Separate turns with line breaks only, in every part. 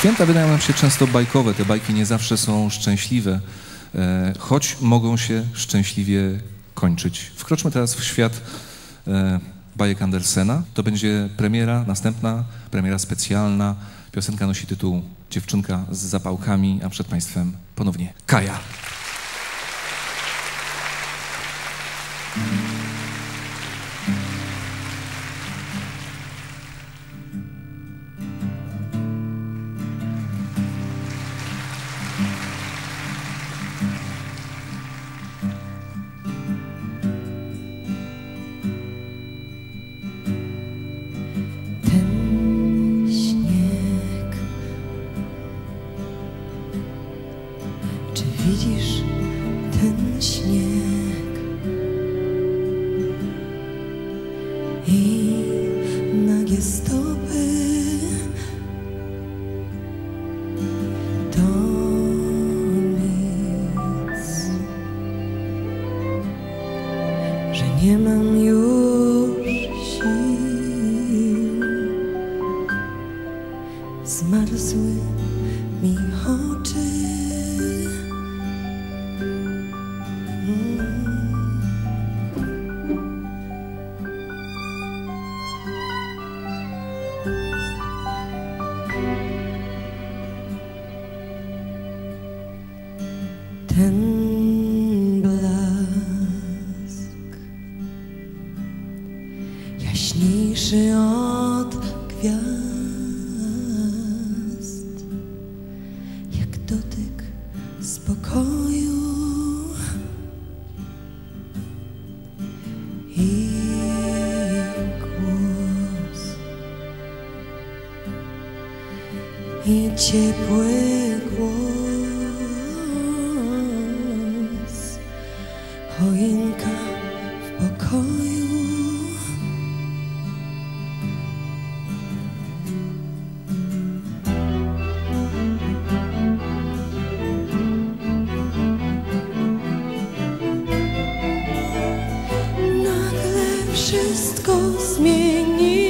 Święta wydają nam się często bajkowe, te bajki nie zawsze są szczęśliwe, e, choć mogą się szczęśliwie kończyć. Wkroczmy teraz w świat e, bajek Andersena. To będzie premiera, następna premiera specjalna. Piosenka nosi tytuł Dziewczynka z zapałkami, a przed Państwem ponownie Kaja.
I. To nic, że nie mam już Ten blask. Jaśniejszy od gwiazd, jak dotyk spokoju. I głos. I ciepły wszystko zmieni.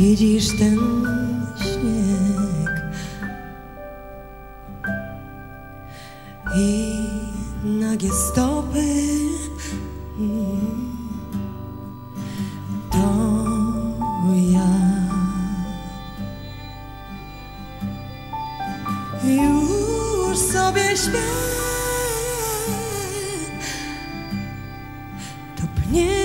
Widzisz ten śnieg? I nagie stopy. Już sobie śpię. Topnieją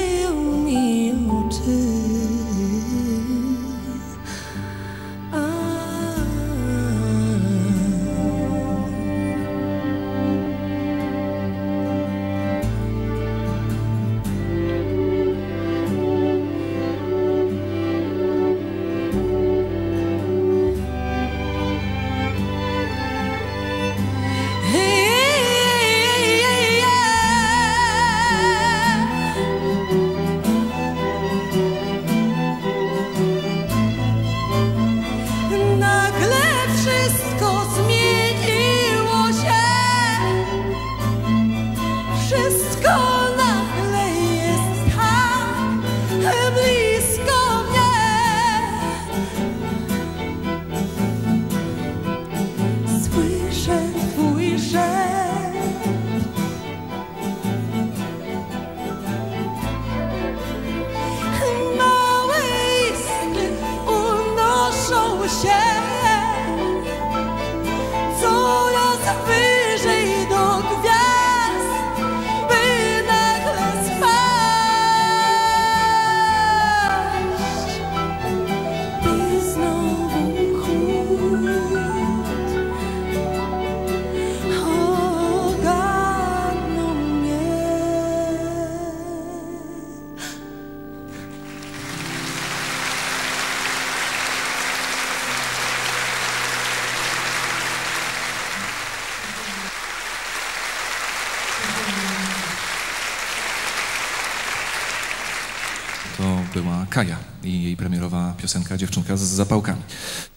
była Kaja i jej premierowa piosenka Dziewczynka z zapałkami.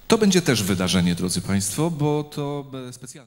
To będzie też wydarzenie, drodzy Państwo, bo to specjalne.